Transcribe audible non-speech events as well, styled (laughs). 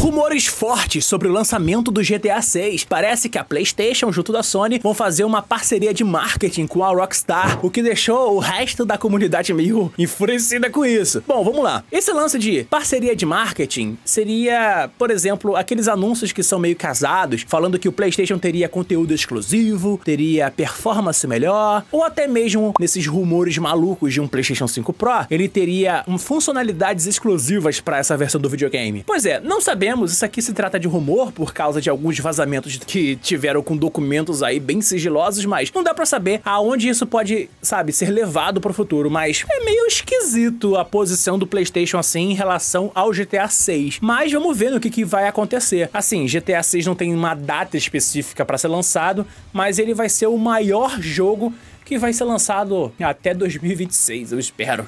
Rumores fortes sobre o lançamento do GTA 6. Parece que a PlayStation, junto da Sony, vão fazer uma parceria de marketing com a Rockstar, o que deixou o resto da comunidade meio (laughs) enfurecida com isso. Bom, vamos lá. Esse lance de parceria de marketing seria, por exemplo, aqueles anúncios que são meio casados, falando que o PlayStation teria conteúdo exclusivo, teria performance melhor, ou até mesmo nesses rumores malucos de um PlayStation 5 Pro, ele teria um, funcionalidades exclusivas para essa versão do videogame. Pois é, não sabemos sabemos, isso aqui se trata de rumor por causa de alguns vazamentos que tiveram com documentos aí bem sigilosos, mas não dá para saber aonde isso pode, sabe, ser levado pro futuro, mas é meio esquisito a posição do PlayStation assim em relação ao GTA 6. Mas vamos ver no que, que vai acontecer. Assim, GTA 6 não tem uma data específica para ser lançado, mas ele vai ser o maior jogo que vai ser lançado até 2026, eu espero.